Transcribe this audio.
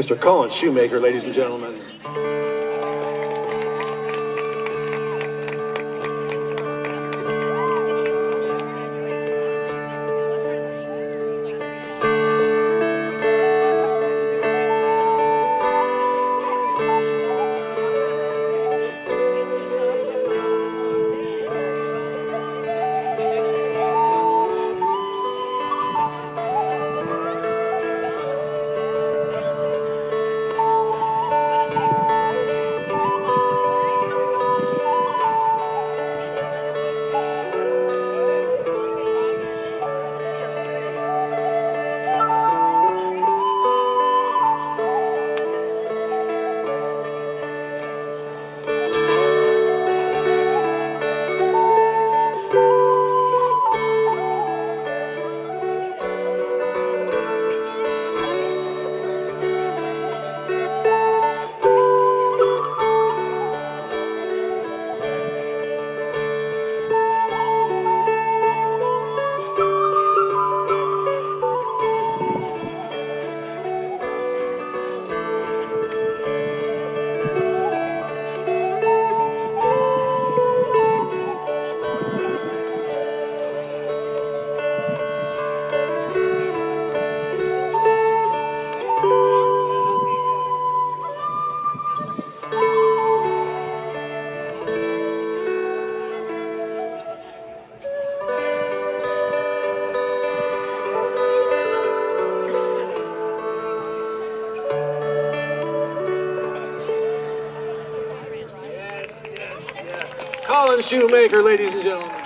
Mr. Colin Shoemaker, ladies and gentlemen. Colin Shoemaker, ladies and gentlemen.